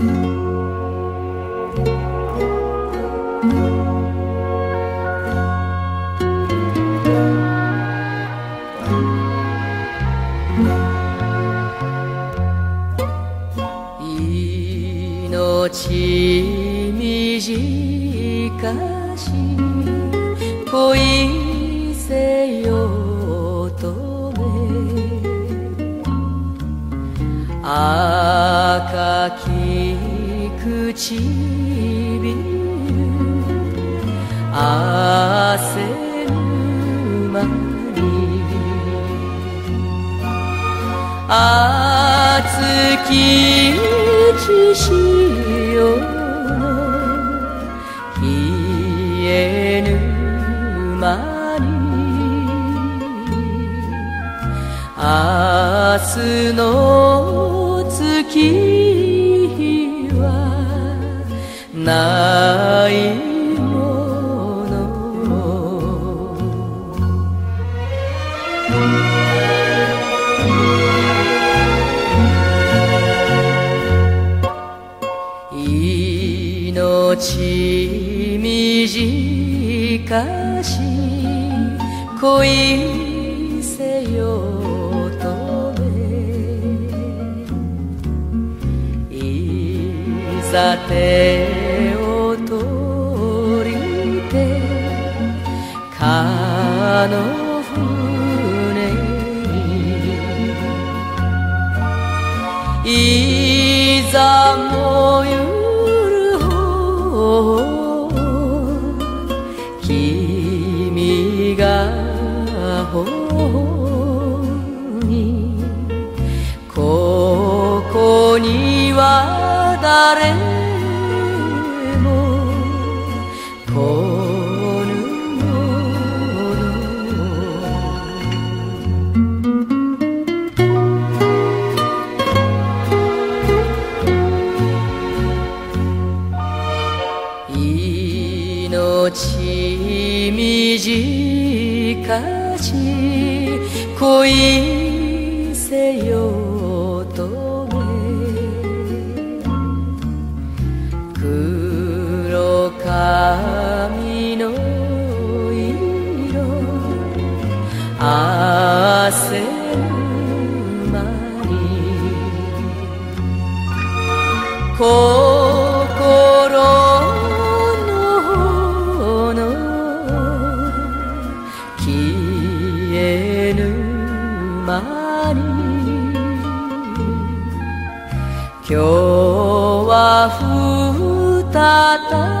短し恋せよとめ唇汗沼に熱き血潮えぬ間に明日の月ないもの。命短し恋せよ。いざ手を取りてかの船に。いざもゆる方君がほ命短し恋せよとめ黒髪の色汗沼に今日は再び